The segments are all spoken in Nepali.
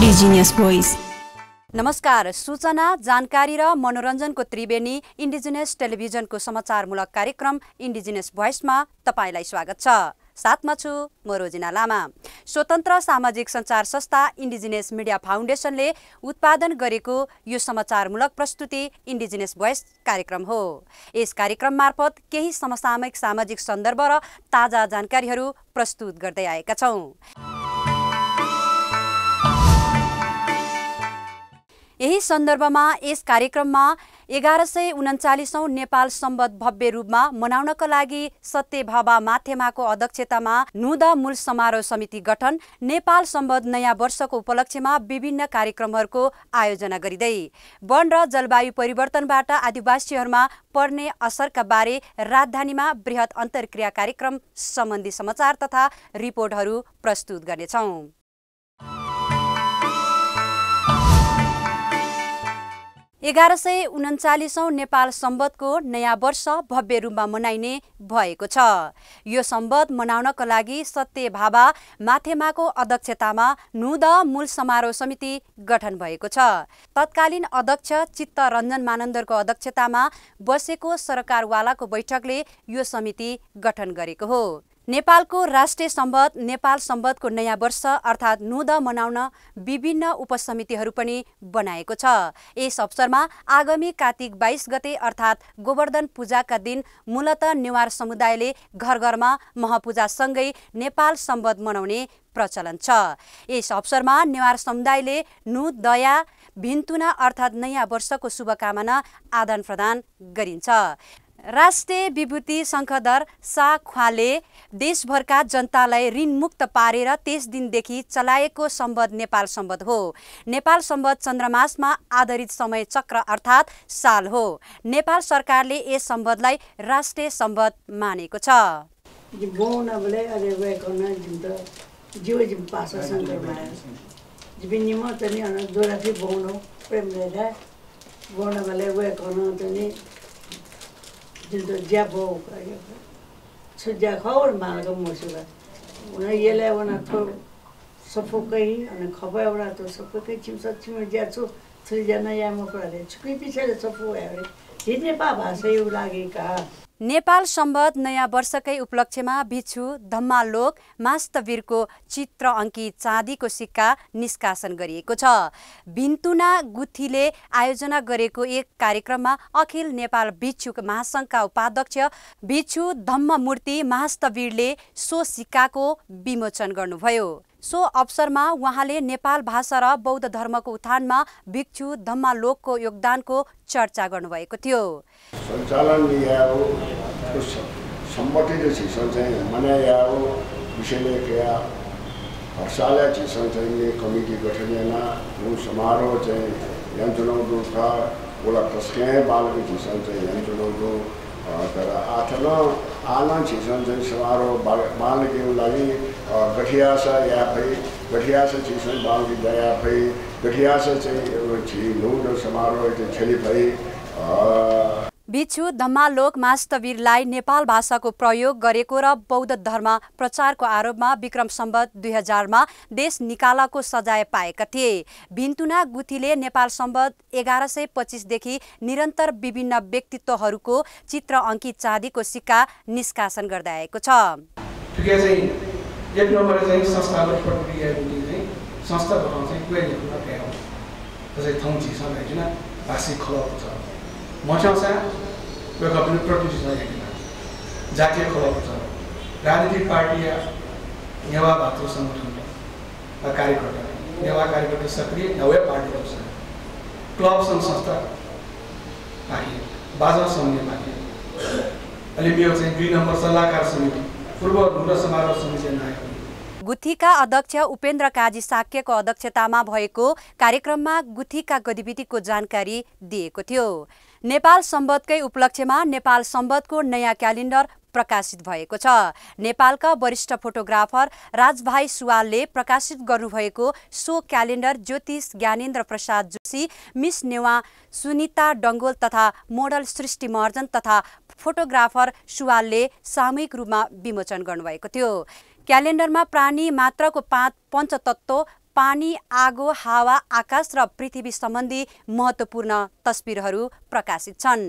Indigenous Voice. नमस्कार सूचना जानकारी र मनोरञ्जनको त्रिवेणी इन्डिजिनियस टेलिभिजनको समाचारमूलक कार्यक्रम इन्डिजिनियस भोइसमा तपाईँलाई स्वागत छ। साथमा छु म रोजिना लामा। स्वतन्त्र सामाजिक सञ्चार संस्था इन्डिजिनियस मिडिया फाउन्डेसनले उत्पादन गरेको यो समाचारमूलक प्रस्तुति इन्डिजिनियस भोइस कार्यक्रम हो। यस कार्यक्रम मार्फत केही समसामयिक सामाजिक सन्दर्भ र ताजा जानकारीहरू प्रस्तुत गर्दै आएका छौँ। यही सन्दर्भमा यस कार्यक्रममा एघार सय उन्चालिसौँ नेपाल सम्बत भव्य रूपमा मनाउनका लागि सत्यभावा माथेमाको अध्यक्षतामा नुद मूल समारोह समिति गठन नेपाल सम्बत नयाँ वर्षको उपलक्ष्यमा विभिन्न कार्यक्रमहरूको आयोजना गरिँदै वन र जलवायु परिवर्तनबाट आदिवासीहरूमा पर्ने असरका बारे राजधानीमा बृहत अन्तर्क्रिया कार्यक्रम सम्बन्धी समाचार तथा रिपोर्टहरू प्रस्तुत गर्नेछौँ। एघार सय उन्चालिसौँ नेपाल सम्बतको नयाँ वर्ष भव्य रूपमा मनाइने भएको छ। यो सम्बत मनाउनका लागि सत्यभावा माथेमाको अध्यक्षतामा नुद मूल समारोह समिति गठन भएको छ। तत्कालीन अध्यक्ष चित्तरञ्जन मानन्दरको अध्यक्षतामा बसेको सरकारवालाको बैठकले यो समिति गठन गरेको हो। नेपालको राष्ट्रिय सम्बद नेपाल सम्बदको नयाँ वर्ष अर्थात् नुद मनाउन विभिन्न उपसमितिहरू पनि बनाएको छ। यस अवसरमा आगामी कार्तिक बाइस गते अर्थात् गोवर्धन पूजाका दिन मूलत नेवार समुदायले घर घरमा महपूजासँगै नेपाल सम्बद मनाउने प्रचलन छ। यस अवसरमा नेवार समुदायले नु दया भिन्तुना अर्थात् नयाँ वर्षको शुभकामना आदान प्रदान गरिन्छ। राष्ट्रिय विभूति शङ्खधर ख्वाले देशभरका जनतालाई ऋणमुक्त पारेर त्यस दिनदेखि चलाएको सम्बद नेपाल सम्बद हो। नेपाल सम्बद चन्द्रमासमा आधारित समय चक्र अर्थात् साल हो। नेपाल सरकारले यस सम्बदलाई राष्ट्रिय सम्बद मानेको छ। त्यो त ज्या भयो छु ज्या उनी माछुरा यहाँ थो सफुकै अनि खोइ एउटा त सबैकै छिमसिमै ज्या छु छुजा नयाँ मेरो छुकै पछाडि सफु भयो हिजो पा भाषा यो लागेका नेपाल सम्बत नयाँ वर्षकै उपलक्ष्यमा बिछु धम्मालोक मास्तवीरको चित्र अङ्कित चाँदीको सिक्का निष्कासन गरिएको छ। भिन्तुना गुथीले आयोजना गरेको एक कार्यक्रममा अखिल नेपाल भिक्षु महासङ्घका उपाध्यक्ष भिक्षु धम्ममूर्ति महास्तवीरले सो सिक्काको विमोचन गर्नुभयो। सो अवसरमा उहाँले नेपाल भाषा र बौद्ध धर्मको उत्थानमा भिक्षु धम्मालोकको योगदानको चर्चा गर्नुभएको थियो। सञ्चालन हर्षालय चाहिँ कमिटी गठन ऊ समारोह चाहिँ यन्त्रनौदो का ओला तस्कै बालको चिजहरू चाहिँ यन्त्रनौदो तर आठन आनन्द चिजहरू चाहिँ समारोह बालको लागि गठियास या फै गठियास चिजहरू बालकी दया फै गठियास चाहिँ छि नौड समारोह चाहिँ छेली फै बिछु धम्मालोक मास्तवीरलाई नेपाल भाषाको प्रयोग गरेको र बौद्ध धर्म प्रचारको आरोपमा विक्रम सम्बत दुई हजारमा देश निकालाको सजाय पाएका थिए। भिन्तुना गुथीले नेपाल सम्बत एघार सय पच्चिसदेखि निरन्तर विभिन्न व्यक्तित्वहरूको चित्र अङ्कित चाँदीको सिक्का निष्कासन गर्दै आएको छ। चाहिँ जातीय खलप छ राजनीतिक पार्टी या नेवा भातृ सङ्गठन कार्यकर्ता। नेवा कार्यकर्ता सक्रिय नवे पार्टीहरू छ क्लब सङ्घ संस्था बाँकी बाजा समिति बाँकी अहिले मेरो चाहिँ दुई नम्बर सल्लाहकार समिति। पूर्व ढुङ्गा समारोह समिति नायक। गुथीका अध्यक्ष उपेन्द्र काजी साक्यको अध्यक्षतामा भएको कार्यक्रममा गुथीका गतिविधिको जानकारी दिएको थियो। नेपाल सम्बदकै उपलक्ष्यमा नेपाल सम्बदको नयाँ क्यालेन्डर प्रकाशित भएको छ। नेपालका वरिष्ठ फोटोग्राफर राजभाइ सुवालले प्रकाशित गर्नुभएको सो क्यालेन्डर ज्योतिष ज्ञानेन्द्र प्रसाद जोशी मिस नेवा सुनिता डङ्गोल तथा मोडल सृष्टि महर्जन तथा फोटोग्राफर सुवालले सामूहिक रूपमा विमोचन गर्नुभएको थियो। क्यालेन्डरमा प्राणी मात्रको पाँच पञ्चतत्व पानी आगो हावा आकाश र पृथ्वी सम्बन्धी महत्त्वपूर्ण तस्बिरहरू प्रकाशित छन्।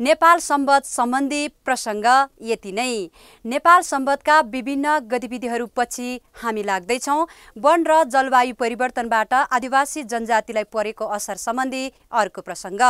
नेपाल सम्बत सम्बन्धी प्रसङ्ग यति नै। नेपाल सम्बतका विभिन्न गतिविधिहरूपछि हामी लाग्दैछौँ वन र जलवायु परिवर्तनबाट आदिवासी जनजातिलाई परेको असर सम्बन्धी अर्को प्रसङ्ग।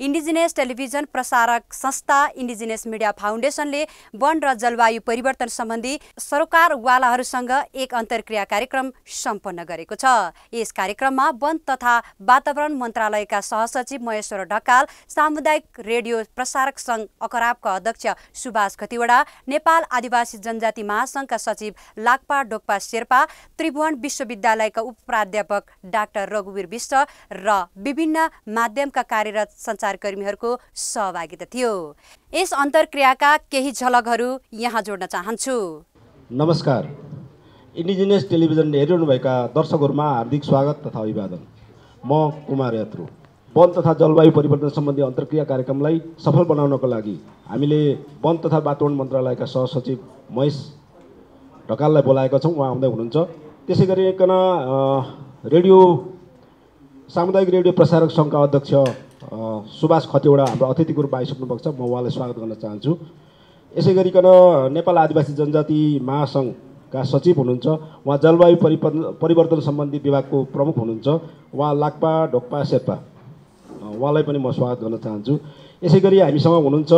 इन्डिजिनियस टेलिभिजन प्रसारक संस्था इन्डिजिनियस मिडिया फाउन्डेसनले वन र जलवायु परिवर्तन सम्बन्धी सरोकारवालाहरूसँग एक अन्तर्क्रिया कार्यक्रम सम्पन्न गरेको छ। यस कार्यक्रममा वन तथा वातावरण मन्त्रालयका सहसचिव महेश्वर ढकाल सामुदायिक रेडियो प्रसारक सङ्घ अकराबका अध्यक्ष सुभाष खतिवडा नेपाल आदिवासी जनजाति महासङ्घका सचिव लाक्पा डोक्पा शेर्पा त्रिभुवन विश्वविद्यालयका उपप्राध्यापक डाक्टर रघुवीर विष्ट र विभिन्न माध्यमका कार्यरत सञ्चारकर्मीहरूको सहभागिता थियो। यस अन्तर्क्रियाका केही झलकहरू यहाँ जोड्न चाहन्छु। नमस्कार। इन्डिजिनियस टेलिभिजन हेरिरहनुभएका दर्शकहरूमा हार्दिक स्वागत तथा अभिवादन। म कुमार यात्रु। वन तथा जलवायु परिवर्तन सम्बन्धी अन्तर्क्रिया कार्यक्रमलाई सफल बनाउनको लागि हामीले वन तथा वातावरण मन्त्रालयका सहसचिव महेश ढकाललाई बोलाएका छौँ। उहाँ आउँदै हुनुहुन्छ। त्यसै गरिकन रेडियो सामुदायिक रेडियो प्रसारक सङ्घका अध्यक्ष सुभाष खतिवडा हाम्रो अतिथिको रूपमा आइसक्नु भएको छ। म उहाँलाई स्वागत गर्न चाहन्छु। यसै गरिकन नेपाल आदिवासी जनजाति महासङ्घका सचिव हुनुहुन्छ। उहाँ जलवायु परिवर्तन परिवर्तन सम्बन्धी विभागको प्रमुख हुनुहुन्छ। उहाँ लाक्पा ढोक्पा शेर्पा। उहाँलाई पनि म स्वागत गर्न चाहन्छु। यसै गरी हामीसँग हुनुहुन्छ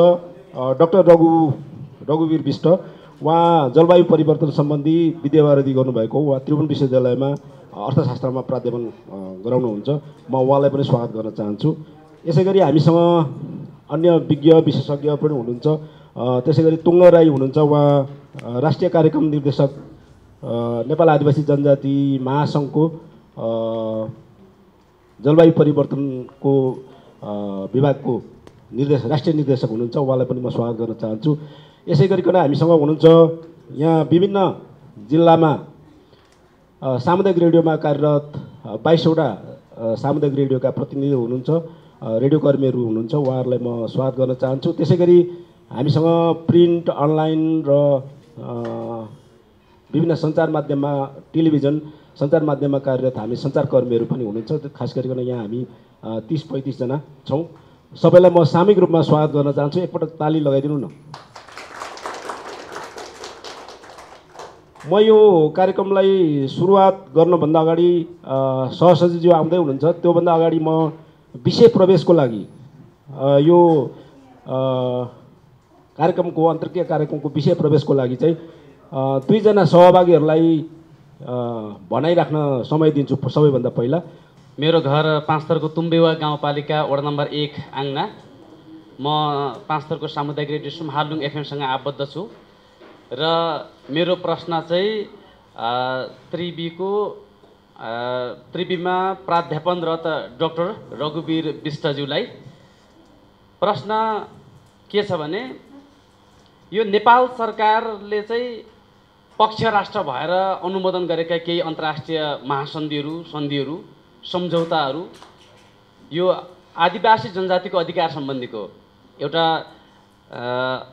डक्टर रघु रघुवीर विष्ट। उहाँ जलवायु परिवर्तन सम्बन्धी विद्यावारिधि गर्नुभएको उहाँ त्रिभुवन विश्वविद्यालयमा अर्थशास्त्रमा प्राध्यापन गराउनुहुन्छ। म उहाँलाई पनि स्वागत गर्न चाहन्छु। यसै गरी हामीसँग अन्य विज्ञ विशेषज्ञ पनि हुनुहुन्छ। त्यसै गरी तुङ्ग राई हुनुहुन्छ। उहाँ राष्ट्रिय कार्यक्रम निर्देशक नेपाल आदिवासी जनजाति महासङ्घको जलवायु परिवर्तनको विभागको निर्देश राष्ट्रिय निर्देशक हुनुहुन्छ उहाँलाई पनि म स्वागत गर्न चाहन्छु। यसै गरिकन हामीसँग हुनुहुन्छ यहाँ विभिन्न जिल्लामा सामुदायिक रेडियोमा कार्यरत बाइसवटा सामुदायिक रेडियोका प्रतिनिधि हुनुहुन्छ रेडियो कर्मीहरू हुनुहुन्छ उहाँहरूलाई म स्वागत गर्न चाहन्छु। त्यसै गरी हामीसँग प्रिन्ट अनलाइन र विभिन्न सञ्चार माध्यममा टेलिभिजन सञ्चार माध्यममा कार्यरत हामी सञ्चारकर्मीहरू पनि हुनुहुन्छ। खास गरिकन यहाँ हामी तिस पैँतिसजना छौँ। सबैलाई म सामूहिक रूपमा स्वागत गर्न चाहन्छु। एकपटक ताली लगाइदिनु न। म यो कार्यक्रमलाई सुरुवात गर्नुभन्दा अगाडि सहसचिवज्यू आउँदै हुनुहुन्छ। त्योभन्दा अगाडि म विषय प्रवेशको लागि यो कार्यक्रमको अन्तर्क्रिया कार्यक्रमको विषय प्रवेशको लागि चाहिँ दुईजना सहभागीहरूलाई भनाइराख्न समय दिन्छु सबैभन्दा पहिला। मेरो घर पाँचथरको तुम्बेवा गाउँपालिका वडा नम्बर एक आङ्ना। म पाँचथरको सामुदायिक रेडियो सुमहालुङ एफएमसँग आबद्ध छु। र मेरो प्रश्न चाहिँ त्रिवीको त्रिवीमा प्राध्यापनरत डक्टर रघुवीर विष्टज्यूलाई। प्रश्न के छ भने यो नेपाल सरकारले चाहिँ पक्ष राष्ट्र भएर अनुमोदन गरेका केही अन्तर्राष्ट्रिय महासन्धिहरू सन्धिहरू सम्झौताहरू यो आदिवासी जनजातिको अधिकार सम्बन्धीको एउटा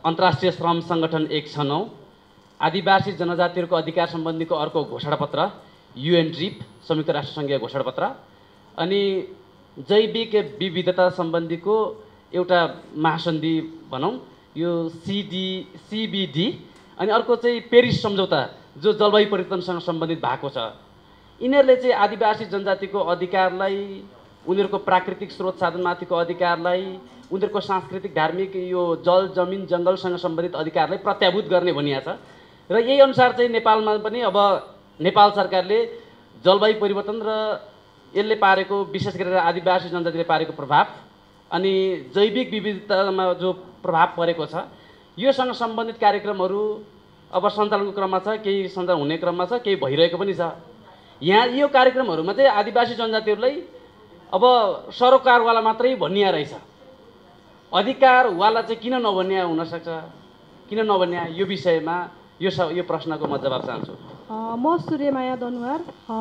अन्तर्राष्ट्रिय श्रम सङ्गठन एक छ नौ। आदिवासी जनजातिहरूको अधिकार सम्बन्धीको अर्को घोषणापत्र युएन ड्रिप संयुक्त राष्ट्रसङ्घीय घोषणापत्र। अनि जैविक विविधता सम्बन्धीको एउटा महासन्धि भनौँ यो सिडी सिबिडी अनि अर्को चाहिँ पेरिस सम्झौता जो जलवायु परिवर्तनसँग सम्बन्धित भएको छ। यिनीहरूले चाहिँ आदिवासी जनजातिको अधिकारलाई उनीहरूको प्राकृतिक स्रोत साधनमाथिको अधिकारलाई उनीहरूको सांस्कृतिक धार्मिक यो जल जमिन जङ्गलसँग सम्बन्धित अधिकारलाई प्रत्याभूत गर्ने भनिएको छ। र यही अनुसार चाहिँ नेपालमा पनि अब नेपाल सरकारले जलवायु परिवर्तन र यसले पारेको विशेष गरेर आदिवासी जनजातिले पारेको प्रभाव अनि जैविक विविधतामा जो प्रभाव परेको छ योसँग सम्बन्धित कार्यक्रमहरू अब सञ्चालनको क्रममा छ केही सञ्चालन हुने क्रममा छ केही भइरहेको पनि छ। यहाँ यो कार्यक्रमहरूमा चाहिँ आदिवासी जनजातिहरूलाई अब सरोकारवाला मात्रै भनिया रहेछ। अधिकारवाला चाहिँ किन नभनिया हुनसक्छ? किन नभनिया? यो विषयमा यो स यो प्रश्नको म जवाब चाहन्छु। म सूर्यमाया दनुवार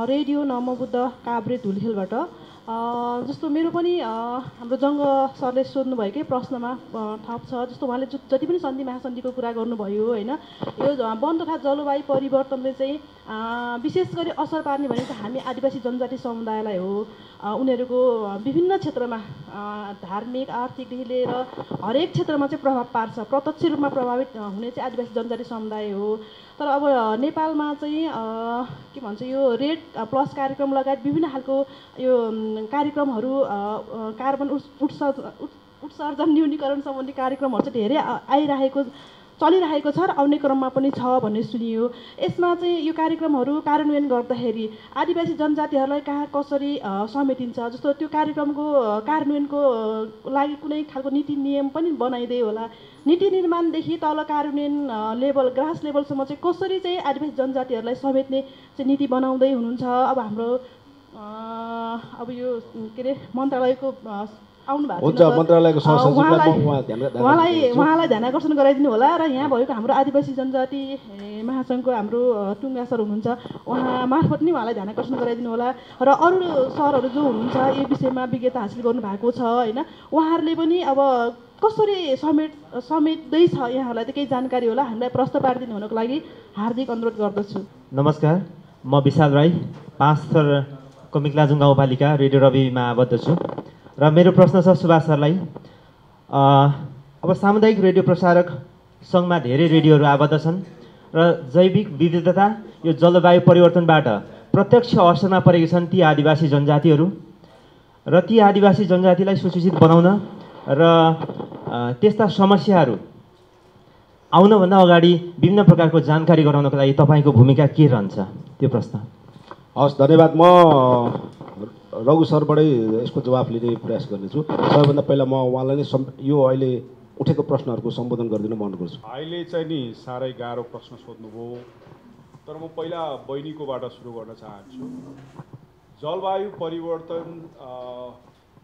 रेडियो नमोबुद्ध काभ्रे धुलखेलबाट जस्तो मेरो पनि हाम्रो जङ्ग सरले सोध्नुभएकै प्रश्नमा थप छ। जस्तो उहाँले जति पनि सन्धि महासन्धिको कुरा गर्नुभयो होइन यो वन तथा जलवायु परिवर्तनले चाहिँ विशेष गरी असर पार्ने भनेको हामी आदिवासी जनजाति समुदायलाई हो। उनीहरूको विभिन्न क्षेत्रमा धार्मिक आर्थिकदेखि लिएर हरेक क्षेत्रमा चाहिँ प्रभाव पार्छ। प्रत्यक्ष रूपमा प्रभावित हुने चाहिँ आदिवासी जनजाति समुदाय हो। तर अब नेपालमा चाहिँ के भन्छ यो रेड प्लस कार्यक्रम लगायत विभिन्न खालको यो कार्यक्रमहरू कार्बन उत्- उत्सर्ज उत्- उत्सर्जन न्यूनीकरण सम्बन्धी कार्यक्रमहरू चाहिँ धेरै आइरहेको चलिरहेको छ र आउने क्रममा पनि छ भन्ने सुनियो। यसमा चाहिँ यो कार्यक्रमहरू कार्यान्वयन गर्दाखेरि आदिवासी जनजातिहरूलाई कहाँ कसरी समेटिन्छ? जस्तो त्यो कार्यक्रमको कार्यान्वयनको लागि कुनै खालको नीति नियम पनि बनाइदिए होला। नीति निर्माणदेखि तल कार्यान्वयन लेभल ग्रास लेभलसम्म चाहिँ कसरी चाहिँ आदिवासी जनजातिहरूलाई समेट्ने चाहिँ नीति बनाउँदै हुनुहुन्छ? अब हाम्रो अब यो के अरे मन्त्रालयको आउनु भएको हुन्छ। मन्त्रालयको उहाँलाई उहाँलाई ध्यान आकर्षण गराइदिनु होला र यहाँ भएको हाम्रो आदिवासी जनजाति महासङ्घको हाम्रो टुङ्गा सर हुनुहुन्छ। उहाँ मार्फत नै उहाँलाई ध्यान आकर्षण गराइदिनु होला र अरू सरहरू जो हुनुहुन्छ यो विषयमा विज्ञता हासिल गर्नुभएको छ होइन? उहाँहरूले पनि अब कसरी समेट समेट्दैछ यहाँहरूलाई त केही जानकारी होला? हामीलाई प्रश्न पारिदिनु हुनको लागि हार्दिक अनुरोध गर्दछु। नमस्कार म विशाल राई पाँच थरको मिक्लाजुङ गाउँपालिका रेडियो रविमा आबद्ध छु। र मेरो प्रश्न छ सुभाष सरलाई। अब सामुदायिक रेडियो प्रसारक सङ्घमा धेरै रेडियोहरू आबद्ध छन् र जैविक विविधता यो जलवायु परिवर्तनबाट प्रत्यक्ष असरमा परेका छन् ती आदिवासी जनजातिहरू। र ती आदिवासी जनजातिलाई सुसूचित बनाउन र त्यस्ता समस्याहरू आउनभन्दा अगाडि विभिन्न प्रकारको जानकारी गराउनको लागि तपाईँको भूमिका के रहन्छ? त्यो प्रश्न। हवस् धन्यवाद। म रघु सरबाटै यसको जवाफ लिने प्रयास गर्नेछु। सबैभन्दा पहिला म उहाँलाई नै यो अहिले उठेको प्रश्नहरूको सम्बोधन गरिदिन मन गर्छु। अहिले चाहिँ नि साह्रै गाह्रो प्रश्न सोध्नुभयो। तर म पहिला बहिनीकोबाट सुरु गर्न चाहन्छु। जलवायु परिवर्तन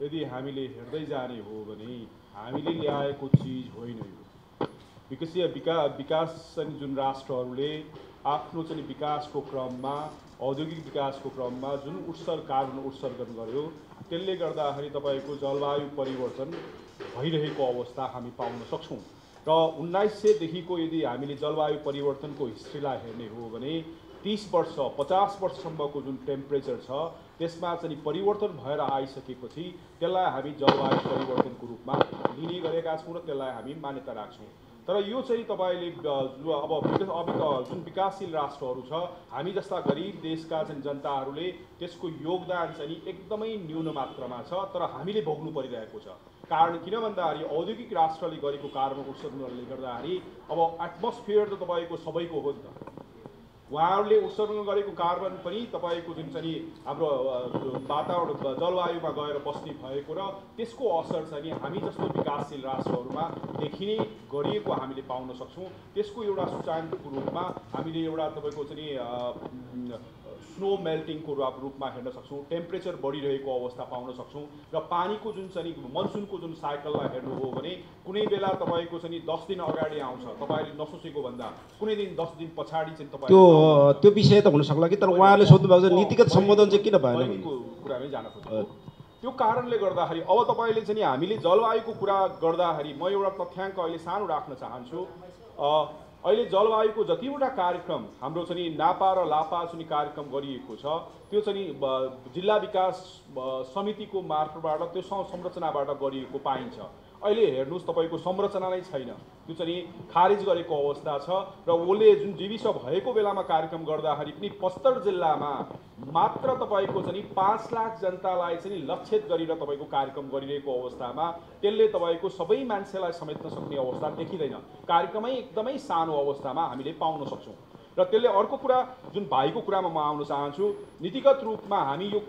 यदि हामीले हेर्दै जाने हो भने हामीले ल्याएको चिज होइन यो। विकसीय विका विकास चाहिँ जुन राष्ट्रहरूले आफ्नो चाहिँ विकासको क्रममा औद्योगिक विकासको क्रममा जुन उत्सर्ग कार्बन उत्सर्जन गर्यो त्यसले गर्दाखेरि तपाईँको जलवायु परिवर्तन भइरहेको अवस्था हामी पाउन सक्छौँ। र उन्नाइस सयदेखिको यदि हामीले जलवायु परिवर्तनको हिस्ट्रीलाई हेर्ने हो भने तिस वर्ष पचास वर्षसम्मको जुन टेम्परेचर छ त्यसमा चाहिँ परिवर्तन भएर आइसकेपछि त्यसलाई हामी जलवायु परिवर्तनको रूपमा लिने गरेका छौँ र त्यसलाई हामी मान्यता राख्छौँ। तर यो चाहिँ तपाईँले अब अब जुन विकासशील राष्ट्रहरू छ हामी जस्ता गरिब देशका चाहिँ जनताहरूले त्यसको योगदान चाहिँ एकदमै न्यून मात्रामा छ तर हामीले भोग्नु परिरहेको छ। कारण किन भन्दाखेरि औद्योगिक राष्ट्रले गरेको कार्बन उत्सर्जनले गर्दाखेरि अब एटमोस्फियर त तपाईँको सबैको हो नि त। उहाँहरूले उत्सर्जन गरेको कार्बन पनि तपाईँको जुन चाहिँ हाम्रो वातावरण जलवायुमा गएर बस्ने भएको र त्यसको असर चाहिँ हामी जस्तो विकासशील राष्ट्रहरूमा देखिने गरिएको हामीले पाउन सक्छौँ। त्यसको एउटा सूचाङ्कको रूपमा हामीले एउटा तपाईँको चाहिँ स्नो मेल्टिङको रूप- रूपमा हेर्न सक्छौँ टेम्परेचर बढिरहेको अवस्था पाउन सक्छौँ र पानीको जुन चाहिँ नि मनसुनको जुन साइकललाई हेर्नु हो भने कुनै बेला तपाईँको चाहिँ दस दिन अगाडि आउँछ। तपाईँले नसोचेको भन्दा कुनै दिन दस दिन पछाडि चाहिँ तपाईँ त्यो त्यो विषय त हुन सक्ला कि? तर उहाँले सोध्नुभएको छ नीतिगत सम्बोधन चाहिँ किन भएन कुरामै जान खोजेको त्यो कारणले गर्दाखेरि अब तपाईँले चाहिँ हामीले जलवायुको कुरा गर्दाखेरि म एउटा तथ्याङ्क अहिले सानो राख्न चाहन्छु। अहिले जलवायुको जतिवटा कार्यक्रम हाम्रो चाहिँ नापा र लापा चाहिँ कार्यक्रम गरिएको छ। त्यो चाहिँ जिल्ला विकास समितिको मार्फतबाट त्यो संरचनाबाट गरिएको पाइन्छ। अहिले हेर्नुहोस् तपाईँको संरचना नै छैन। त्यो चाहिँ खारिज गरेको अवस्था छ र उसले जुन जीविस भएको बेलामा कार्यक्रम गर्दाखेरि पनि पस्तर जिल्लामा मात्र तपाईँको चाहिँ पाँच लाख जनतालाई चाहिँ लक्षित गरेर तपाईँको कार्यक्रम गरिरहेको अवस्थामा त्यसले तपाईँको सबै मान्छेलाई समेट्न सक्ने अवस्था देखिँदैन। कार्यक्रमै एकदमै सानो अवस्थामा हामीले पाउन सक्छौँ। र त्यसले अर्को कुरा जुन भाइको कुरामा म आउन चाहन्छु नीतिगत रूपमा हामी यो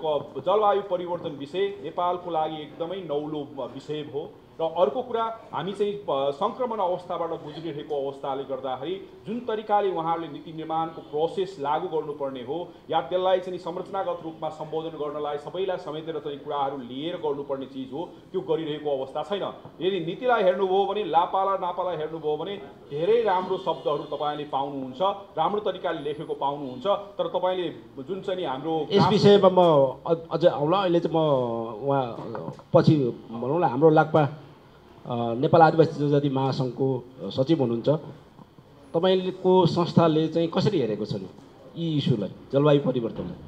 जलवायु परिवर्तन विषय नेपालको लागि एकदमै नौलो विषय हो। र अर्को कुरा हामी चाहिँ सङ्क्रमण अवस्थाबाट गुज्रिरहेको अवस्थाले गर्दाखेरि जुन तरिकाले उहाँहरूले नीति निर्माणको प्रोसेस लागू गर्नुपर्ने हो या त्यसलाई चाहिँ संरचनागत रूपमा सम्बोधन गर्नलाई सबैलाई समेटेर चाहिँ कुराहरू लिएर गर्नुपर्ने चिज हो त्यो गरिरहेको अवस्था छैन। यदि नीतिलाई हेर्नुभयो भने लापाला नापाला हेर्नुभयो भने धेरै राम्रो शब्दहरू तपाईँले पाउनुहुन्छ राम्रो तरिकाले लेखेको पाउनुहुन्छ तर तपाईँले जुन चाहिँ हाम्रो यस विषयमा म अझै आउँला। अहिले चाहिँ म उहाँ पछि भनौँ न हाम्रो लाक्पा अ, नेपाल आदिवासी जनजाति महासङ्घको सचिव हुनुहुन्छ। तपाईँको संस्थाले चाहिँ कसरी हेरेको छ नि यी इस्युलाई जलवायु परिवर्तनलाई?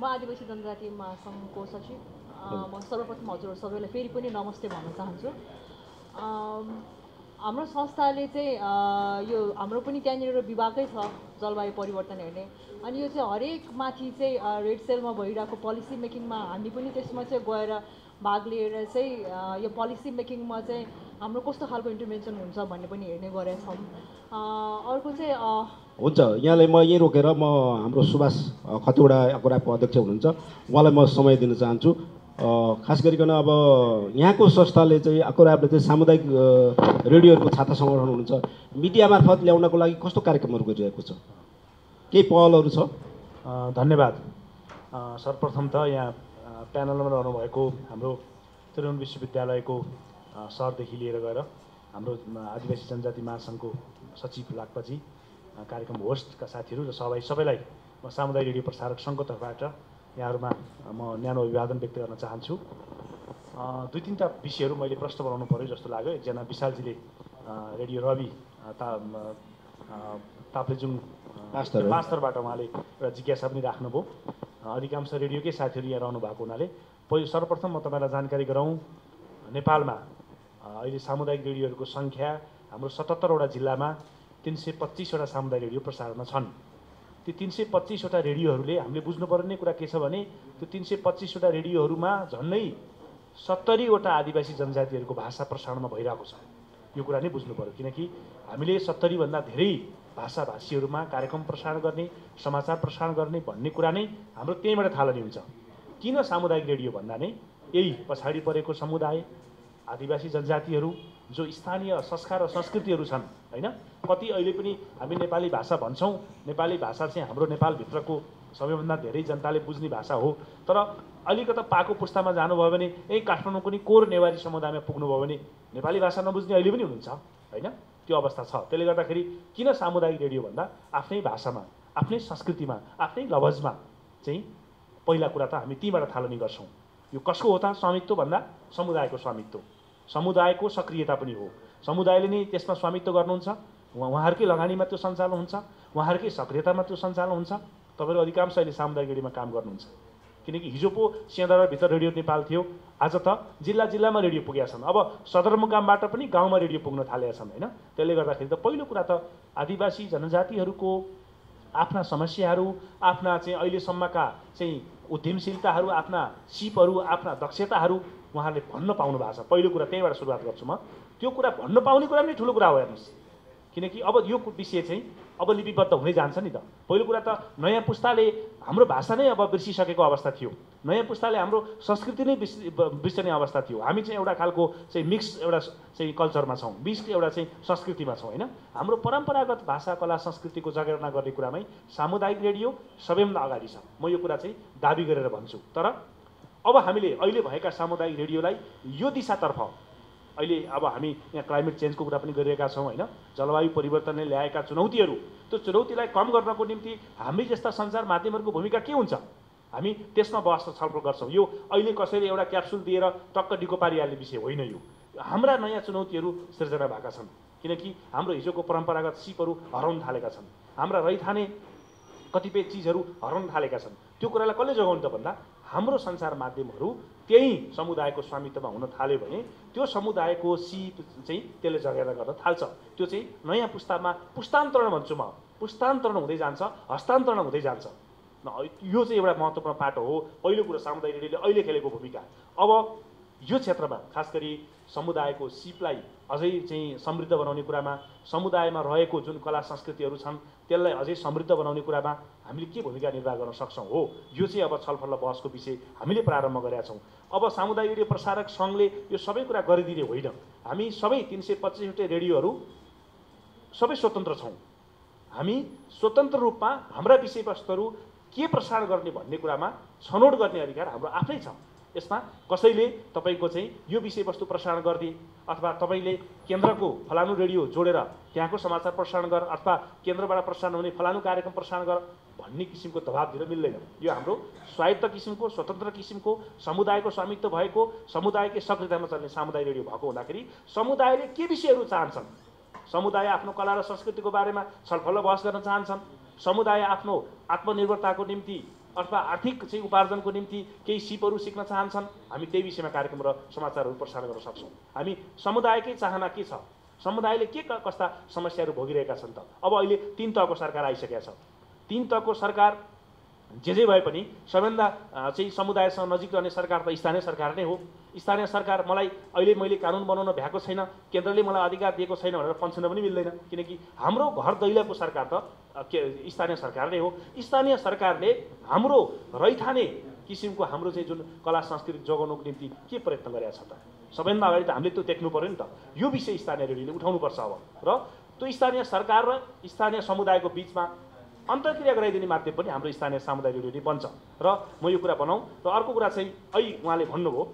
म आदिवासी जनजाति महासङ्घको सचिव। म सर्वप्रथम हजुर सबैलाई फेरि पनि नमस्ते भन्न चाहन्छु। हाम्रो संस्थाले चाहिँ यो हाम्रो पनि त्यहाँनिर विभागै छ जलवायु परिवर्तन हेर्ने। अनि यो चाहिँ हरेक माथि चाहिँ रेड सेलमा भइरहेको पोलिसी मेकिङमा हामी पनि त्यसमा चाहिँ गएर भाग लिएर चाहिँ यो पोलिसी मेकिङमा चाहिँ हाम्रो कस्तो खालको इन्टरभेन्सन हुन्छ भन्ने पनि हेर्ने गरेका छौँ अ, अर्को चाहिँ अ, हुन्छ यहाँलाई म यहीँ रोकेर म हाम्रो सुभाष खतिवडा अकुराको अध्यक्ष हुनुहुन्छ। उहाँलाई म समय दिन चाहन्छु। अ, खास गरिकन अब यहाँको संस्थाले चाहिँ अकुराले चाहिँ सामुदायिक रेडियोहरूको छाता सङ्गठन हुनुहुन्छ। मिडिया मार्फत ल्याउनको लागि कस्तो कार्यक्रमहरू गरिरहेको छ? केही पहलहरू छ? धन्यवाद। अ, सर्वप्रथम त यहाँ प्यानलमा रहनुभएको हाम्रो त्रिभुवन विश्वविद्यालयको सरदेखि लिएर गएर हाम्रो आदिवासी जनजाति महासङ्घको सचिव अ, कार्यक्रम होस्टका साथीहरू र सबै सबैलाई म सामुदायिक रेडियो प्रसारक सङ्घको तर्फबाट यहाँहरूमा म न्यानो अभिवादन व्यक्त गर्न चाहन्छु। दुई तिनवटा विषयहरू मैले प्रश्न बनाउनु पऱ्यो जस्तो लाग्यो। एकजना विशालजीले रेडियो रवि ता ताप्लेजुङ। पाँचथरबाट उहाँले एउटा जिज्ञासा पनि राख्नुभयो। अधिकांश रेडियोकै साथीहरू यहाँ रहनु भएको हुनाले पहिलो सर्वप्रथम म तपाईँलाई जानकारी गराउँ नेपालमा अहिले सामुदायिक रेडियोहरूको सङ्ख्या हाम्रो सतहत्तरवटा जिल्लामा तिन सय पच्चिसवटा सामुदायिक रेडियो प्रसारणमा छन्। त्यो तिन सय पच्चिसवटा रेडियोहरूले हामीले बुझ्नुपर्ने कुरा के छ भने त्यो तिन सय पच्चिसवटा रेडियोहरूमा झन्डै सत्तरीवटा आदिवासी जनजातिहरूको भाषा प्रसारणमा भइरहेको छ। यो कुरा नै बुझ्नु पऱ्यो किनकि हामीले सत्तरीभन्दा धेरै भाषाभाषीहरूमा कार्यक्रम प्रसारण गर्ने समाचार प्रसारण गर्ने भन्ने कुरा नै हाम्रो त्यहीँबाट थालनी हुन्छ। किन सामुदायिक रेडियो भन्दा नै यही पछाडि परेको समुदाय आदिवासी जनजातिहरू जो स्थानीय संस्कार र संस्कृतिहरू छन् होइन? कति अहिले पनि हामी नेपाली भाषा भन्छौँ। नेपाली भाषा चाहिँ हाम्रो नेपालभित्रको सबैभन्दा धेरै जनताले बुझ्ने भाषा हो। तर अलिकता पाको पुस्तामा जानुभयो भने यही काठमाडौँ पनि कोर नेवारी समुदायमा पुग्नुभयो भने नेपाली भाषा नबुझ्ने अहिले पनि हुनुहुन्छ होइन? त्यो अवस्था छ। त्यसले गर्दाखेरि किन सामुदायिक रेडियो भन्दा आफ्नै भाषामा आफ्नै संस्कृतिमा आफ्नै लवजमा चाहिँ पहिला कुरा त हामी तीबाट थालनी गर्छौँ। यो कसको हो त? स्वामित्व भन्दा समुदायको स्वामित्व। समुदायको सक्रियता पनि हो। समुदायले नै त्यसमा स्वामित्व गर्नुहुन्छ। उहाँ उहाँहरूकै लगानीमा त्यो सञ्चालन हुन्छ। उहाँहरूकै सक्रियतामा त्यो सञ्चालन हुन्छ। तपाईँहरू अधिकांश अहिले सामुदायिक रेडियोमा काम गर्नुहुन्छ। किनकि हिजो पो सिंहदरबारभित्र रेडियो नेपाल थियो। आज त जिल्ला जिल्लामा रेडियो पुगेका छन्। अब सदरमुकामबाट पनि गाउँमा रेडियो पुग्न थालेका छन् होइन? त्यसले गर्दाखेरि त पहिलो कुरा त आदिवासी जनजातिहरूको आफ्ना समस्याहरू आफ्ना चाहिँ अहिलेसम्मका चाहिँ उद्यमशीलताहरू आफ्ना सिपहरू आफ्ना दक्षताहरू उहाँहरूले भन्न पाउनु भएको छ। पहिलो कुरा त्यहीँबाट सुरुवात गर्छु म। त्यो कुरा भन्न पाउने कुरा पनि ठुलो कुरा हो हेर्नुहोस्। किनकि अब यो विषय चाहिँ अब लिपिबद्ध हुँदै जान्छ नि त। पहिलो कुरा त नयाँ पुस्ताले हाम्रो भाषा नै अब बिर्सिसकेको अवस्था थियो। नयाँ पुस्ताले हाम्रो संस्कृति नै बिर्सि बिर्सने अवस्था थियो। हामी चाहिँ एउटा खालको चाहिँ मिक्स एउटा चाहिँ कल्चरमा छौँ। मिक्स एउटा चाहिँ संस्कृतिमा छौँ होइन? हाम्रो परम्परागत भाषा कला संस्कृतिको जगेर्ना गर्ने कुरामै सामुदायिक रेडियो सबैभन्दा अगाडि छ। म यो कुरा चाहिँ दाबी गरेर भन्छु। तर अब हामीले अहिले भएका सामुदायिक रेडियोलाई यो दिशातर्फ अहिले अब हामी यहाँ क्लाइमेट चेन्जको कुरा पनि गरिरहेका छौँ होइन? जलवायु परिवर्तनले ल्याएका चुनौतीहरू त्यो चुनौतीलाई कम गर्नको निम्ति हामी जस्ता सञ्चार माध्यमहरूको भूमिका के हुन्छ? हामी त्यसमा बस्न छलफल गर्छौँ। यो अहिले कसैले एउटा क्याप्सुल दिएर टक्क डिको पारिहाल्ने विषय होइन यो। हाम्रा नयाँ चुनौतीहरू सिर्जना भएका छन् किनकि हाम्रो हिजोको परम्परागत सिपहरू हराउन थालेका छन्। हाम्रा रैथाने कतिपय चिजहरू हराउन थालेका छन्। त्यो कुरालाई कसले जोगाउनु त भन्दा हाम्रो सञ्चार माध्यमहरू त्यही समुदायको स्वामित्वमा हुन थाल्यो भने त्यो समुदायको सिप चाहिँ त्यसले जगेर्ना गर्न थाल्छ। त्यो चाहिँ नयाँ पुस्तामा पुस्तान्तरण भन्छु म। पुस्तान्तरण हुँदै जान्छ हस्तान्तरण हुँदै जान्छ। यो चाहिँ एउटा महत्त्वपूर्ण पाटो हो। पहिलो कुरो सामुदायिक रेडियोले अहिले खेलेको भूमिका। अब यो क्षेत्रमा खास गरी समुदायको सिपलाई अझै चाहिँ समृद्ध बनाउने कुरामा समुदायमा रहेको जुन कला संस्कृतिहरू छन् त्यसलाई अझै समृद्ध बनाउने कुरामा हामीले के भूमिका निर्वाह गर्न सक्छौँ हो? यो चाहिँ अब छलफल बहसको विषय हामीले प्रारम्भ गरेका छौँ। अब सामुदायिक रेडियो प्रसारक सङ्घले यो सबै कुरा गरिदिने होइन। हामी सबै तिन सय पच्चिसवटै रेडियोहरू सबै स्वतन्त्र छौँ। हामी स्वतन्त्र रूपमा हाम्रा विषयवस्तुहरू के प्रसारण गर्ने भन्ने कुरामा छनौट गर्ने अधिकार हाम्रो आफ्नै छ। यसमा कसैले तपाईँको चाहिँ यो विषयवस्तु प्रसारण गरिदिए अथवा तपाईँले केन्द्रको फलानु रेडियो जोडेर त्यहाँको समाचार प्रसारण गर अथवा केन्द्रबाट प्रसारण हुने फलानु कार्यक्रम प्रसारण गर भन्ने किसिमको दबाब दिन मिल्दैन। यो हाम्रो स्वायत्त किसिमको स्वतन्त्र किसिमको समुदायको स्वामित्व भएको समुदायकै सक्रियतामा चल्ने सामुदायिक रेडियो भएको हुँदाखेरि समुदायले के विषयहरू चाहन्छन्? समुदाय आफ्नो कला र संस्कृतिको बारेमा छलफल बहस गर्न चाहन्छन्? समुदाय आफ्नो आत्मनिर्भरताको निम्ति अथवा आर्थिक चाहिँ उपार्जनको निम्ति केही सिपहरू सिक्न चाहन्छन्? हामी त्यही विषयमा कार्यक्रम र समाचारहरू प्रसारण गर्न सक्छौँ। हामी समुदायकै चाहना के छ? समुदायले के कस्ता समस्याहरू भोगिरहेका छन् त? अब अहिले तिन तहको सरकार आइसकेका छ। तिन तहको सरकार जे जे भए पनि सबैभन्दा चाहिँ समुदायसँग नजिक रहने सरकार त स्थानीय सरकार नै हो। स्थानीय सरकार मलाई अहिले मैले कानुन बनाउन भ्याएको छैन केन्द्रले मलाई अधिकार दिएको छैन भनेर पन्छुन पनि मिल्दैन। किनकि हाम्रो घर दैलोको सरकार त के स्थानीय सरकार नै हो। स्थानीय सरकारले हाम्रो रैथाने किसिमको हाम्रो चाहिँ जुन कला संस्कृति जोगाउनुको निम्ति के प्रयत्न गरेका छ त? सबैभन्दा अगाडि त हामीले त्यो देख्नु पऱ्यो नि त। यो विषय स्थानीय रेडियोले उठाउनुपर्छ अब। र त्यो स्थानीय सरकार र स्थानीय समुदायको बिचमा अन्तर्क्रिया गराइदिने माध्यम पनि हाम्रो स्थानीय सामुदायिक रेडियो बन्छ। र म यो कुरा बनाउँ र अर्को कुरा चाहिँ अहिले उहाँले भन्नुभयो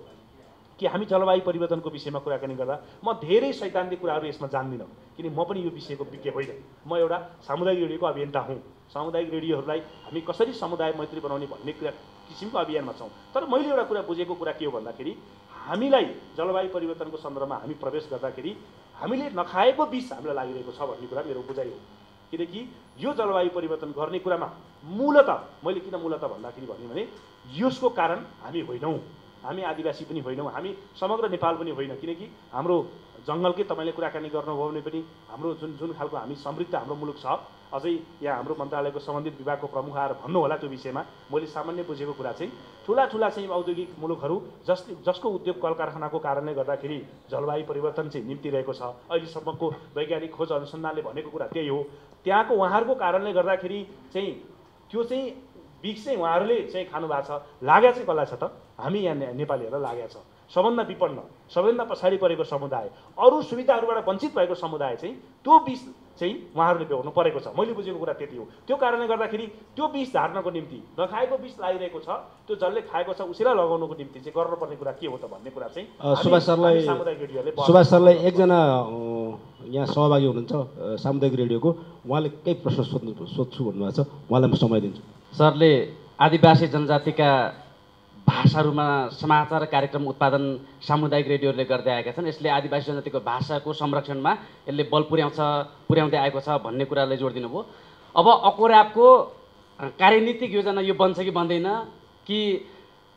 कि हामी जलवायु परिवर्तनको विषयमा कुराकानी गर्दा म धेरै सैद्धान्तिक कुराहरू यसमा जान्दिनँ किन म पनि यो विषयको विज्ञ होइन। म एउटा सामुदायिक रेडियोको अभियन्ता हुँ। सामुदायिक रेडियोहरूलाई हामी कसरी समुदाय मैत्री बनाउने भन्ने कुरा किसिमको अभियानमा छौँ। तर मैले एउटा कुरा बुझेको कुरा के हो भन्दाखेरि हामीलाई जलवायु परिवर्तनको सन्दर्भमा हामी प्रवेश गर्दाखेरि हामीले नखाएको विष हामीलाई लागिरहेको छ भन्ने कुरा मेरो बुझाइ हो। किनकि यो जलवायु परिवर्तन गर्ने कुरामा मूलत मैले किन मूलत भन्दाखेरि भन्यो भने यसको कारण हामी होइनौँ। हामी आदिवासी पनि होइनौँ। हामी समग्र नेपाल पनि होइन। किनकि हाम्रो जङ्गलकै तपाईँले कुराकानी गर्नुभयो भने पनि हाम्रो जुन जुन खालको हामी समृद्ध हाम्रो मुलुक छ अझै यहाँ हाम्रो मन्त्रालयको सम्बन्धित विभागको प्रमुख आएर भन्नु होला त्यो विषयमा। मैले सामान्य बुझेको कुरा चाहिँ ठुला ठुला चाहिँ औद्योगिक मुलुकहरू जस जसको उद्योग कल कारखानाको कारणले गर्दाखेरि जलवायु परिवर्तन चाहिँ निम्तिरहेको छ। अहिलेसम्मको वैज्ञानिक खोज अनुसन्धानले भनेको कुरा त्यही हो। त्यहाँको उहाँहरूको कारणले गर्दाखेरि चाहिँ त्यो चाहिँ बिख चाहिँ उहाँहरूले चाहिँ खानु भएको छ। लागेको चाहिँ कसलाई छ त? हामी यहाँ नेपालीहरूलाई लागेको छ। सबभन्दा विपन्न सबैभन्दा पछाडि परेको समुदाय अरू सुविधाहरूबाट वञ्चित भएको समुदाय चाहिँ त्यो बिष चाहिँ उहाँहरूले बेहोर्नु परेको छ। मैले बुझेको कुरा त्यति हो। त्यो कारणले गर्दाखेरि त्यो बिष झार्नको निम्ति नखाएको बिष लागिरहेको छ त्यो जसले खाएको छ उसैलाई लगाउनुको निम्ति चाहिँ गर्नुपर्ने कुरा के हो त भन्ने कुरा चाहिँ सुभाष सरलाई सुभाष सरलाई एकजना यहाँ सहभागी हुनुहुन्छ सामुदायिक रेडियोको। उहाँले केही प्रश्न सोध्नु सोध्छु भन्नुभएको छ। उहाँलाई म समय दिन्छु। सरले आदिवासी जनजातिका भाषाहरूमा समाचार कार्यक्रम उत्पादन सामुदायिक रेडियोहरूले गर्दै आएका छन्। यसले आदिवासी जनजातिको भाषाको संरक्षणमा यसले बल पुर्याउँछ पुर्याउँदै आएको छ भन्ने कुरालाई जोड दिनुभयो। अब अकोर्यापको अ, कार्यनीतिक योजना यो बन्छ कि बन्दैन कि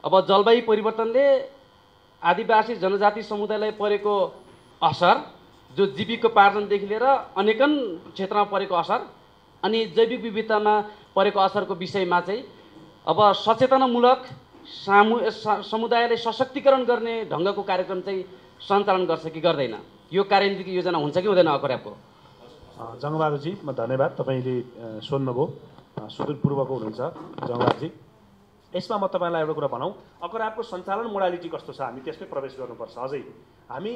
अब जलवायु परिवर्तनले आदिवासी जनजाति समुदायलाई परेको असर जो जीविकोपार्जनदेखि लिएर अनेकन क्षेत्रमा परेको असर अनि जैविक विविधतामा परेको असरको विषयमा चाहिँ अब सचेतनामूलक सामु समुदायलाई सशक्तिकरण गर्ने ढङ्गको कार्यक्रम चाहिँ सञ्चालन गर्छ कि गर्दैन? यो कार्यनीतिक योजना हुन्छ कि हुँदैन अकर्यापको जङ्गबहादुरजी म धन्यवाद। तपाईँले सोध्नुभयो। सुदूरपूर्वको हुनुहुन्छ जङ्गबहादुरजी। यसमा म तपाईँलाई एउटा कुरा भनौँ। अकराबको सञ्चालन मोडालिटी कस्तो छ? हामी त्यसमै प्रवेश गर्नुपर्छ। अझै हामी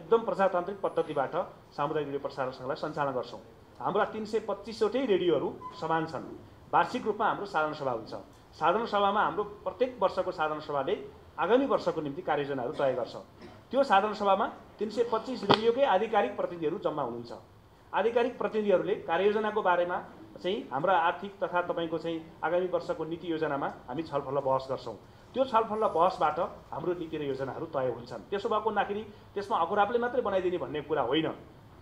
एकदम प्रजातान्त्रिक पद्धतिबाट सामुदायिक रेडियो प्रसारण सञ्चालन गर्छौँ। हाम्रा तिन सय पच्चिसवटै रेडियोहरू समान छन्। वार्षिक रूपमा हाम्रो साधारण सभा हुन्छ। साधारण सभामा हाम्रो प्रत्येक वर्षको साधारण सभाले आगामी वर्षको निम्ति कार्ययोजनाहरू तय गर्छ। त्यो साधारण सभामा तिन सय पच्चिस रेडियोकै आधिकारिक प्रतिनिधिहरू जम्मा हुनुहुन्छ। आधिकारिक प्रतिनिधिहरूले कार्ययोजनाको बारेमा चाहिँ हाम्रा आर्थिक तथा तपाईँको चाहिँ आगामी वर्षको नीति योजनामा हामी छलफल बहस गर्छौँ। त्यो छलफल बहसबाट हाम्रो नीति र योजनाहरू तय हुन्छन्। त्यसो भएको हुँदाखेरि त्यसमा अकुराबले मात्रै बनाइदिने भन्ने कुरा होइन।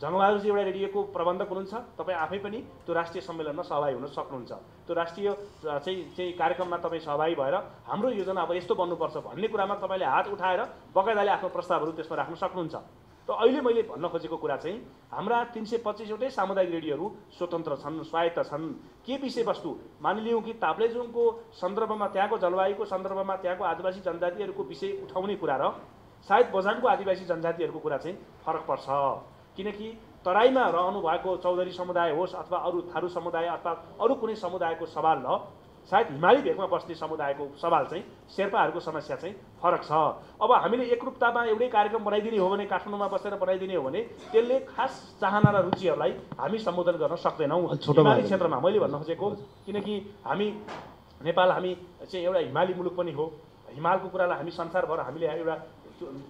जङ्गबहादुरजी एउटा रेडियोको प्रबन्धक हुनुहुन्छ। तपाईँ आफै पनि त्यो राष्ट्रिय सम्मेलनमा सहभागी हुन सक्नुहुन्छ। त्यो राष्ट्रिय चाहिँ चाहिँ कार्यक्रममा तपाईँ सहभागी भएर हाम्रो योजना अब यस्तो बन्नुपर्छ भन्ने कुरामा तपाईँले हात उठाएर बकाइदाले आफ्नो प्रस्तावहरू त्यसमा राख्न सक्नुहुन्छ। त अहिले मैले भन्न खोजेको कुरा चाहिँ हाम्रा तिन सय पच्चिसवटै सामुदायिक रेडियोहरू स्वतन्त्र छन् स्वायत्त छन्। के विषयवस्तु मानिलिउँ कि ताप्लेजुङको सन्दर्भमा त्यहाँको जलवायुको सन्दर्भमा त्यहाँको आदिवासी जनजातिहरूको विषय उठाउने कुरा र सायद बझाङको आदिवासी जनजातिहरूको कुरा चाहिँ फरक पर्छ। किनकि तराईमा रहनु भएको चौधरी समुदाय होस् अथवा अरू थारू समुदाय अथवा अरू कुनै समुदायको सवाल ल सायद हिमाली भेगमा बस्ने समुदायको सवाल चाहिँ शेर्पाहरूको समस्या चाहिँ फरक छ। अब हामीले एकरूपतामा एउटै कार्यक्रम बनाइदिने हो भने काठमाडौँमा बसेर बनाइदिने हो भने त्यसले खास चाहना र रुचिहरूलाई हामी सम्बोधन गर्न सक्दैनौँ। हिमाली। क्षेत्रमा मैले भन्न खोजेको किनकि हामी नेपाल हामी चाहिँ एउटा हिमाली मुलुक पनि हो। हिमालको कुरालाई हामी संसारभर हामीले एउटा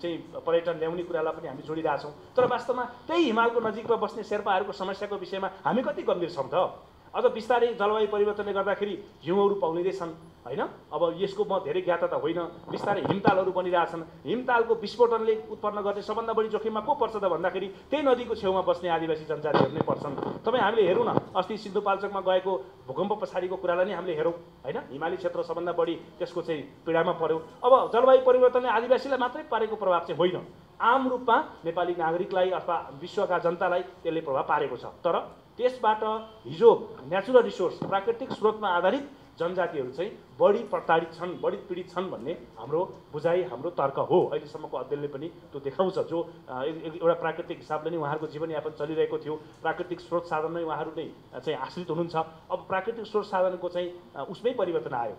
चाहिँ पर्यटन ल्याउने कुरालाई पनि हामी जोडिरहेछौँ। तर वास्तवमा त्यही हिमालको नजिकमा बस्ने शेर्पाहरूको समस्याको विषयमा हामी कति गम्भीर छौँ त? अझ बिस्तारै जलवायु परिवर्तनले गर्दाखेरि हिउँहरू पौलिँदैछन् होइन? अब यसको म धेरै ज्ञाता त होइन। बिस्तारै हिमतालहरू बनिरहेछन्। हिमतालको विस्फोटनले उत्पन्न गर्ने सबभन्दा बढी जोखिममा को पर्छ त भन्दाखेरि त्यही नदीको छेउमा बस्ने आदिवासी जनजातिहरू नै पर्छन्। तपाईँ हामीले हेरौँ न अस्ति सिन्धुपाल्चोकमा गएको भूकम्प पछाडिको कुरालाई नै हामीले हेरौँ होइन? हिमाली क्षेत्र सबभन्दा बढी त्यसको चाहिँ पीडामा पर्यो। अब जलवायु परिवर्तनले आदिवासीलाई मात्रै पारेको प्रभाव चाहिँ होइन। आम रूपमा नेपाली नागरिकलाई अथवा विश्वका जनतालाई त्यसले प्रभाव पारेको छ। तर त्यसबाट हिजो नेचुरल रिसोर्स प्राकृतिक स्रोतमा आधारित जनजातिहरू चाहिँ बढी प्रताडित छन् बढी पीडित छन् भन्ने हाम्रो बुझाइ हाम्रो तर्क हो। अहिलेसम्मको अध्ययनले पनि त्यो देखाउँछ। जो एउटा प्राकृतिक हिसाबले नै उहाँहरूको जीवनयापन चलिरहेको थियो प्राकृतिक स्रोत साधनमै उहाँहरू नै चाहिँ आश्रित हुनुहुन्छ। अब प्राकृतिक स्रोत साधनको चाहिँ उसमै परिवर्तन आयो।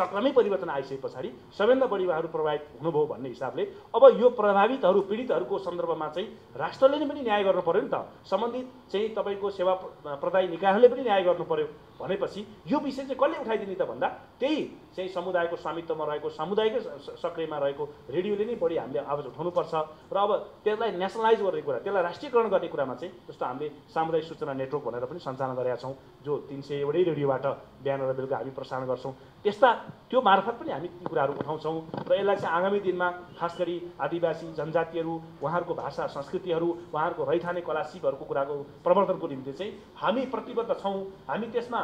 चक्रमै परिवर्तन आइसके पछाडि सबैभन्दा बढी उहाँहरू प्रभावित हुनुभयो भन्ने हिसाबले अब यो प्रभावितहरू पीडितहरूको सन्दर्भमा चाहिँ राष्ट्रले नै पनि न्याय गर्नु पऱ्यो नि त। सम्बन्धित चाहिँ तपाईँको सेवा प्र- प्रदायी निकायहरूले पनि न्याय गर्नु पऱ्यो भनेपछि यो विषय चाहिँ कसले उठाइदिने त भन्दा त्यही चाहिँ समुदायको स्वामित्वमा रहेको सामुदायिकै सक्रियमा रहेको रेडियोले नै बढी हामीले आवाज उठाउनुपर्छ। र अब त्यसलाई नेसनलाइज गर्ने कुरा त्यसलाई राष्ट्रियकरण गर्ने कुरामा चाहिँ जस्तो हामीले सामुदायिक सूचना नेटवर्क भनेर पनि सञ्चालन गरेका छौँ जो तिन सय एउटै रेडियोबाट बिहान र बेलुका हामी प्रसारण गर्छौँ। त्यस्ता त्यो मार्फत पनि हामी ती कुराहरू उठाउँछौँ र यसलाई चाहिँ आगामी दिनमा खास गरी आदिवासी जनजातिहरू उहाँहरूको भाषा संस्कृतिहरू उहाँहरूको रैथाने कला सिपहरूको कुराको प्रवर्धनको निम्ति चाहिँ हामी प्रतिबद्ध छौँ। हामी त्यसमा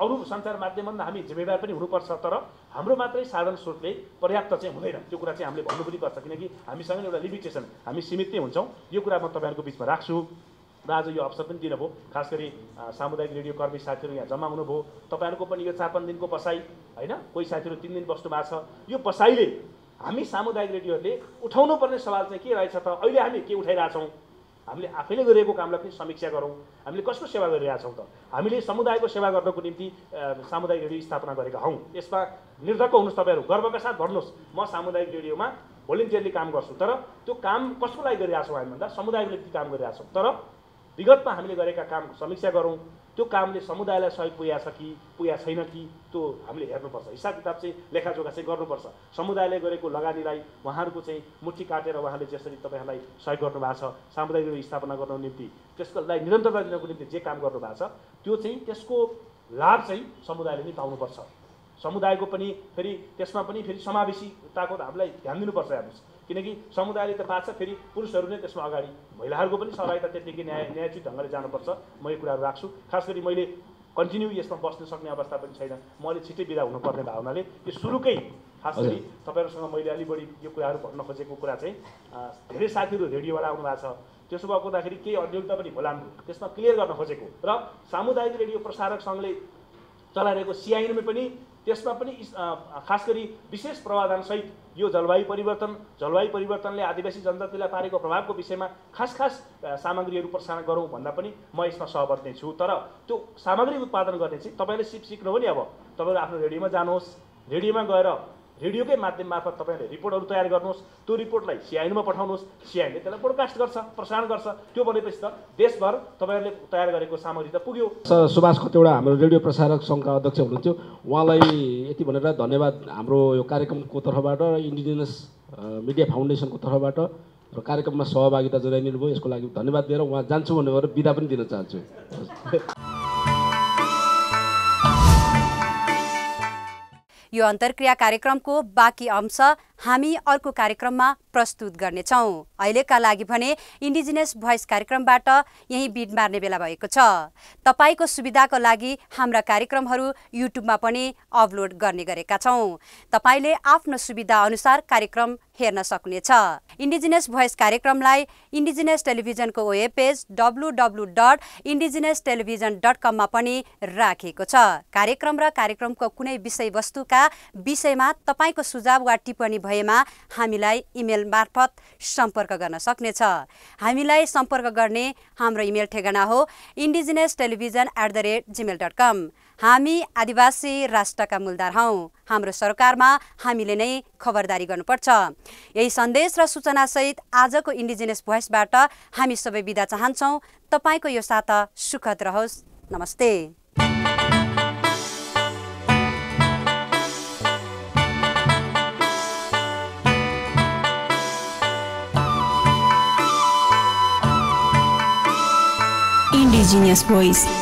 अरू सञ्चार माध्यमभन्दा हामी जिम्मेवार पनि हुनुपर्छ तर हाम्रो मात्रै साधन स्रोतले पर्याप्त चाहिँ हुँदैन। त्यो कुरा चाहिँ हामीले भन्नु पनि पर्छ किनकि हामीसँग एउटा लिमिटेसन हामी सीमित नै हुन्छौँ। यो कुरा म तपाईँहरूको बिचमा राख्छु र आज यो अवसर पनि दिनुभयो खास गरी सामुदायिक रेडियो कर्मी साथीहरू यहाँ जम्मा हुनुभयो। तपाईँहरूको पनि यो चार पाँच दिनको बसाइ होइन? कोही साथीहरू तिन दिन बस्नु भएको छ। यो बसाइले हामी सामुदायिक रेडियोहरूले उठाउनु पर्ने सवाल चाहिँ के रहेछ त? अहिले हामी के उठाइरहेछौँ? हामीले आफैले गरिरहेको कामलाई पनि समीक्षा गरौँ। हामीले कसको सेवा गरिरहेछौँ त? हामीले समुदायको सेवा गर्नको निम्ति सामुदायिक रेडियो स्थापना गरेका हौँ। यसमा निर्धक्क हुनुहोस् तपाईँहरू। गर्वका साथ भन्नुहोस् म सामुदायिक रेडियोमा भोलिन्टियरली काम गर्छु। तर त्यो काम कसको लागि गरिरहेछौँ हामी भन्दा समुदायको निम्ति काम गरिरहेछौँ। तर विगतमा हामीले गरेका काम समीक्षा गरौँ। त्यो कामले समुदायलाई सहयोग पुगेको छ कि पुगेको छैन कि त्यो हामीले हेर्नुपर्छ। हिसाब किताब चाहिँ लेखाजोखा चाहिँ गर्नुपर्छ। समुदायले गरेको लगानीलाई उहाँहरूको चाहिँ मुठी काटेर उहाँले जसरी तपाईँहरूलाई सहयोग गर्नुभएको छ सामुदायिक स्थापना गर्नको निम्ति त्यसकोलाई निरन्तरता दिनको निम्ति जे काम गर्नुभएको छ त्यो चाहिँ त्यसको लाभ चाहिँ समुदायले नै पाउनुपर्छ। समुदायको पनि फेरि त्यसमा पनि फेरि समावेशिताको हामीलाई ध्यान दिनुपर्छ हेर्नुहोस् किनकि समुदायले त पाएको छ फेरि पुरुषहरू नै त्यसमा अगाडि। महिलाहरूको पनि सहभागिता त्यत्तिकै न्याय न्यायोचित ढङ्गले जानुपर्छ। म यो कुराहरू राख्छु। खास गरी मैले कन्टिन्यू यसमा बस्न सक्ने अवस्था पनि छैन। म अहिले छिट्टै बिदा हुनुपर्ने भावनाले यो सुरुकै खास गरी तपाईँहरूसँग मैले अलि बढी यो कुराहरू भन्न खोजेको कुरा चाहिँ धेरै साथीहरू रेडियोबाट आउनु भएको छ। त्यसो भएको हुँदाखेरि केही अनियोगिता पनि होला त्यसमा क्लियर गर्न खोजेको। र सामुदायिक रेडियो प्रसारक सङ्घले चलाइरहेको सिआइएनमै पनि त्यसमा पनि खास गरी विशेष प्रावधानसहित यो जलवायु परिवर्तन जलवायु परिवर्तनले आदिवासी जनजातिलाई पारेको प्रभावको विषयमा खास खास सामग्रीहरू प्रसारण गरौँ भन्दा पनि म यसमा सहमत नै छु। तर त्यो सामग्री उत्पादन गर्ने चाहिँ तपाईँले सिप सिक्नु हो नि अब। तपाईँले आफ्नो रेडियोमा जानुहोस्। रेडियोमा गएर रेडियोकै माध्यम मार्फत तपाईँले रिपोर्टहरू तयार गर्नुहोस् त्यो रिपोर्टलाई सिआइएनमा पठाउनुहोस् सिआइएनले त्यसलाई ब्रोडकास्ट गर्छ प्रसारण गर्छ। त्यो भनेपछि त देशभर तपाईँहरूले तयार गरेको सामग्री त पुग्यो। सुभाष खतेवडा हाम्रो रेडियो प्रसारक सङ्घका अध्यक्ष हुनुहुन्थ्यो। उहाँलाई यति भनेर धन्यवाद। हाम्रो यो कार्यक्रमको तर्फबाट र इन्डिजिनस अ, मिडिया फाउन्डेसनको तर्फबाट र कार्यक्रममा सहभागिता जनाइदिनु भयो यसको लागि धन्यवाद दिएर उहाँ जान्छु भन्ने भएर बिदा पनि दिन चाहन्छु। यो अन्तर्क्रिया कार्यक्रमको बाँकी अंश हामी अर्को कार्यक्रममा प्रस्तुत गर्नेछौँ। अहिलेका लागि भने इन्डिजिनियस भोइस कार्यक्रमबाट यही बिड मार्ने बेला भएको छ। तपाईँको सुविधाको लागि हाम्रा कार्यक्रमहरू युट्युबमा पनि अपलोड गर्ने गरेका छौँ। तपाईँले आफ्नो सुविधा अनुसार कार्यक्रम हेर्न सक्नेछ। इन्डिजिनियस भोइस कार्यक्रमलाई इन्डिजिनियस टेलिभिजनको web page W W dot indigenous television dot कममा पनि राखिएको छ। कार्यक्रम र कार्यक्रमको कुनै विषयवस्तुका विषयमा तपाईँको सुझाव वा टिप्पणी भएमा हामीलाई इमेल मार्फत सम्पर्क गर्न सक्नेछ। हामीलाई सम्पर्क गर्ने हाम्रो इमेल ठेगाना हो indigenous television at the rate Gmail dot com हामी आदिवासी राष्ट्रका मूलधार हौँ। हाम्रो सरकारमा हामीले नै खबरदारी गर्नुपर्छ। यही सन्देश र सूचनासहित आजको इन्डिजिनियस भोइसबाट हामी सबै बिदा चाहन्छौँ। तपाईँको यो साता सुखद रहोस्। नमस्ते। Virgínias, pois.